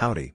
Howdy.